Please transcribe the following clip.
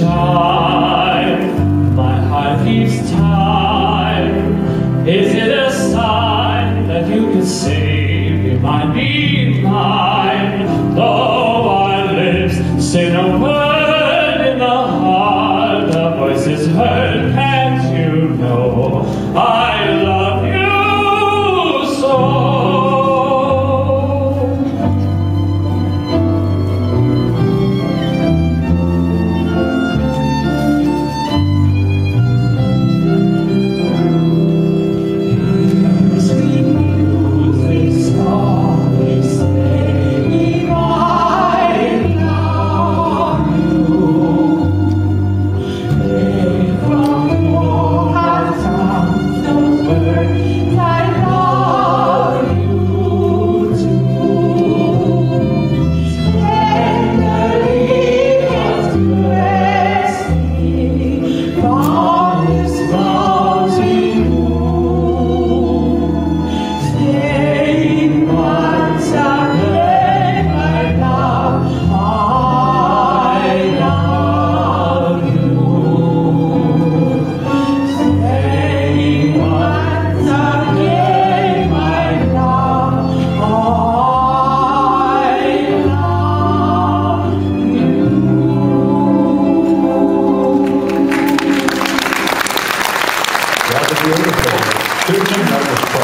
mine. My heart keeps time. Is it a sign that you can say you might be mine? Though our lips say That was